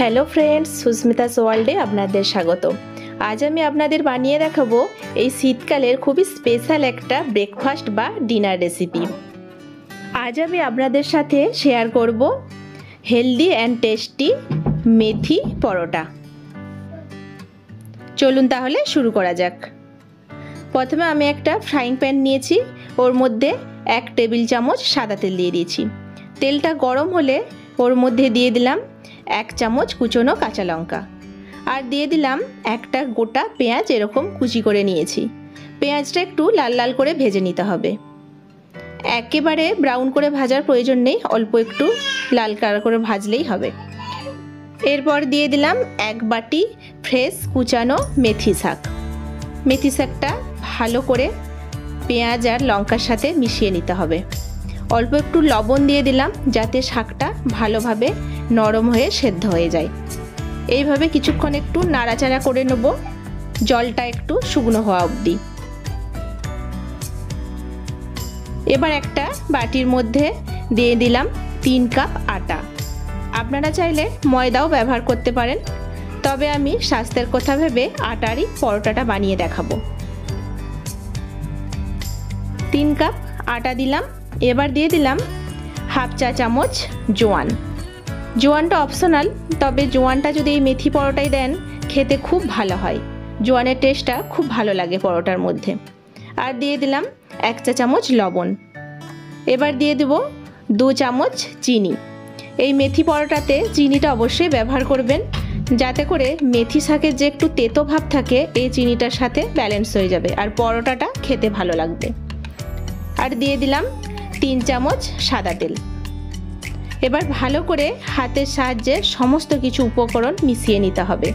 Hello friends Susmita's ওয়ার্ল্ডে আপনাদের স্বাগত আজ আমি আপনাদের বানিয়ে দেখাবো এই শীতকালের খুবই স্পেশাল একটা ব্রেকফাস্ট বা ডিনার রেসিপি আজ আমি আপনাদের সাথে শেয়ার করব healthy and tasty methi paratha. চলুন তাহলে শুরু করা যাক। প্রথমে আমি একটা ফ্রাইং প্যান নিয়েছি, ওর মধ্যে এক টেবিল চামচ সাদা তেল দিয়ে দিয়েছি। তেলটা গরম হলে ওর মধ্যে দিয়ে দিলাম এক চামচ কুচনো কাঁচা লঙ্কা। আর দিয়ে দিলাম একটা গোটা পেঁয়াজ এরকম কুচি করে নিয়েছি। পেঁয়াজটা একটু লাল লাল করে ভেজে নিতে হবে। একেবারে ব্রাউন করে ভাজার প্রয়োজন নেই, অল্প একটু লাল কালার করে ভাজলেই হবে। এরপর দিয়ে দিলাম এক বাটি ফ্রেশ কুচানো মেথি শাক। মেথি শাকটা ভালো করে পেঁয়াজ আর লঙ্কার সাথে মিশিয়ে নিতে হবে। অল্প একটু লবণ দিয়ে দিলাম যাতে শাকটা ভালোভাবে নরম হয়ে সেদ্ধ হয়ে যায়। এইভাবে কিছুক্ষণ একটু নাড়াচাড়া করে নেব। জলটা একটু শুকনো হওয়া অবধি। এবার একটা বাটির মধ্যে দিয়ে দিলাম তিন কাপ আটা। আপনারা চাইলে ময়দাও ব্যবহার করতে পারেন। তবে আমি স্বাস্থ্যের কথা ভেবে আটারই পরোটাটা বানিয়ে দেখাবো। তিন কাপ আটা দিলাম। এবার দিয়ে দিলাম হাফ চা চামচ জোয়ান। জোয়ানটা অপশনাল তবে জোয়ানটা যদি এই মেথি পরোটাই দেন, খেতে খুব ভালো হয়। জোয়ানের টেস্টটা খুব ভালো লাগে পরোটার মধ্যে। আর দিয়ে দিলাম এক চা চামচ লবণ। এবার দিয়ে দেব দু চামচ চিনি। এই মেথি পরোটাতে চিনিটা অবশ্যই ব্যবহার করবেন, যাতে করে মেথি শাকের যে একটু তেতো ভাব থাকে, এই চিনিটার সাথে ব্যালেন্স হয়ে যাবে, আর পরোটাটা খেতে ভালো লাগবে। আর দিয়ে দিলাম তিন চামচ সাদা তেল। এবার ভালো করে হাতের সাহায্যে সমস্ত কিছু উপকরণ মিশিয়ে নিতে হবে।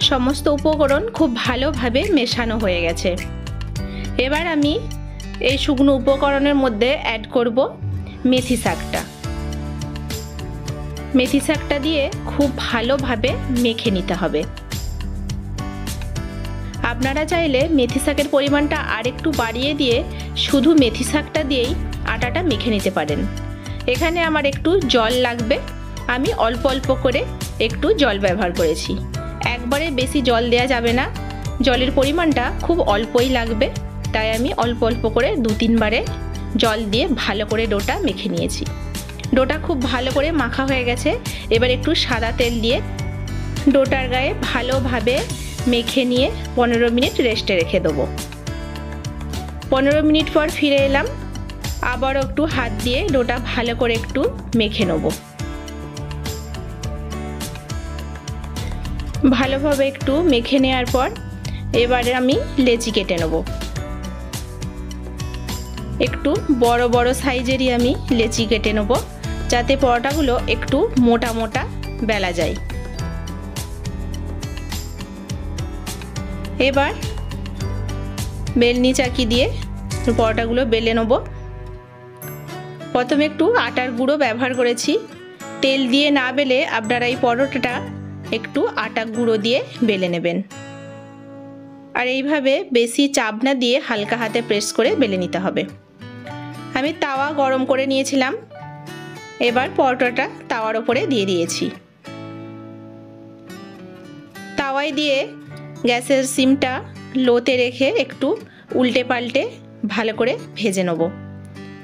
সমস্ত উপকরণ খুব ভালোভাবে মেশানো হয়ে গেছে। এবার আমি এই শুকনো উপকরণের মধ্যে অ্যাড করব মেথি শাকটা। মেথি শাকটা দিয়ে খুব ভালোভাবে মেখে নিতে হবে। আপনারা চাইলে মেথি শাকের পরিমাণটা আরেকটু বাড়িয়ে দিয়ে শুধু মেথি শাকটা দিয়েই আটাটা মেখে নিতে পারেন। এখানে আমার একটু জল লাগবে। আমি অল্প অল্প করে একটু জল ব্যবহার করেছি। একবারে বেশি জল দেওয়া যাবে না। জলের পরিমাণটা খুব অল্পই লাগবে। তাই আমি অল্প অল্প করে দু তিনবারে জল দিয়ে ভালো করে ডোটা মেখে নিয়েছি। ডোটা খুব ভালো করে মাখা হয়ে গেছে। এবার একটু সাদা তেল দিয়ে ডোটার গায়ে ভালোভাবে মেখে নিয়ে পনেরো মিনিট রেস্টে রেখে দেবো। পনেরো মিনিট পর ফিরে এলাম। আবার একটু হাত দিয়ে ডোটা ভালো করে একটু মেখে নেব। ভালোভাবে একটু মেখে নেওয়ার পর এবারে আমি লেচি কেটে নেব। একটু বড় বড় সাইজেরই আমি লেচি কেটে নেব, যাতে পরোটাগুলো একটু মোটা মোটা বেলা যায়। এবার বেলনি চাকি দিয়ে পরোটাগুলো বেলে নেব। প্রথমে একটু আটার গুঁড়ো ব্যবহার করেছি। তেল দিয়ে না বেলে আপনারা এই পরোটাটা একটু আটা গুঁড়ো দিয়ে বেলে নেবেন। আর এইভাবে বেশি চাপ না দিয়ে হালকা হাতে প্রেস করে বেলে নিতে হবে। আমি তাওয়া গরম করে নিয়েছিলাম। এবার পরোটাটা তাওয়ার ওপরে দিয়ে দিয়েছি। তাওয়ায় দিয়ে গ্যাসের সিমটা লোতে রেখে একটু উল্টে পাল্টে ভালো করে ভেজে নেব।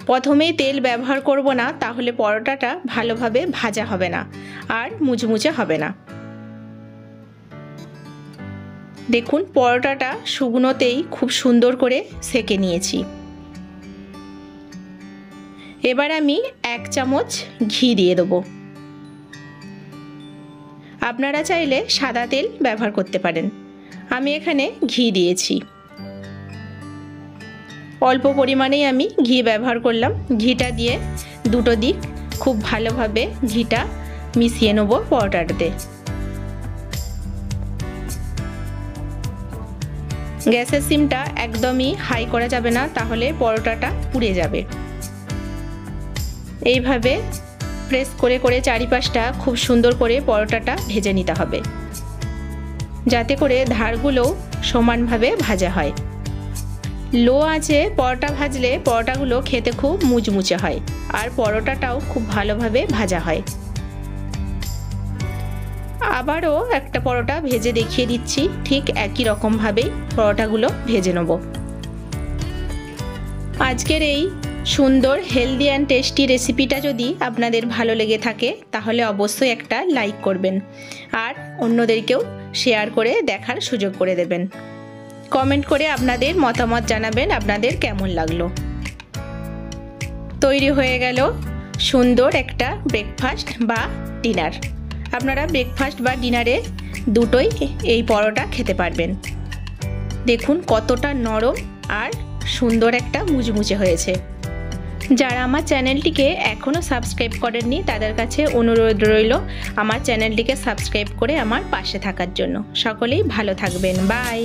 প্রথমেই তেল ব্যবহার করব না, তাহলে পরোটাটা ভালোভাবে ভাজা হবে না আর মুচমুচে হবে না। দেখুন, পরোটাটা শুকনোতেই খুব সুন্দর করে সেকে নিয়েছি। এবার আমি এক চামচ ঘি দিয়ে দেবো। আপনারা চাইলে সাদা তেল ব্যবহার করতে পারেন। আমি এখানে ঘি দিয়েছি। অল্প পরিমাণেই আমি ঘি ব্যবহার করলাম। ঘিটা দিয়ে দুটো দিক খুব ভালোভাবে ঘিটা মিশিয়ে নেব পরোটাটাতে গ্যাসের সিমটা একদমই হাই করা যাবে না, তাহলে পরোটাটা পুড়ে যাবে। এইভাবে প্রেস করে করে চারিপাশটা খুব সুন্দর করে পরোটাটা ভেজে নিতে হবে। যাতে করে ধারগুলোও সমানভাবে ভাজা হয়। লো আঁচে পরোটা ভাজলে পরোটাগুলো খেতে খুব মুচমুচে হয় আর পরোটাটাও খুব ভালোভাবে ভাজা হয়। আবারও একটা পরোটা ভেজে দেখিয়ে দিচ্ছি, ঠিক একই রকমভাবেই পরোটাগুলো ভেজে নেব। আজকের এই সুন্দর হেলদি অ্যান্ড টেস্টি রেসিপিটা যদি আপনাদের ভালো লেগে থাকে, তাহলে অবশ্যই একটা লাইক করবেন আর অন্যদেরকেও শেয়ার করে দেখার সুযোগ করে দেবেন। কমেন্ট করে আপনাদের মতামত জানাবেন, আপনাদের কেমন লাগল? তৈরি হয়ে গেল সুন্দর একটা ব্রেকফাস্ট বা ডিনার আপনারা ব্রেকফাস্ট বা ডিনারে দুটোই এই পরোটা খেতে পারবেন। দেখুন কতটা নরম আর সুন্দর একটা মুচমুচে হয়েছে। যারা আমার চ্যানেলটিকে এখনও সাবস্ক্রাইব করেননি, তাদের কাছে অনুরোধ রইল আমার চ্যানেলটিকে সাবস্ক্রাইব করে আমার পাশে থাকার জন্য। সকলেই ভালো থাকবেন। বাই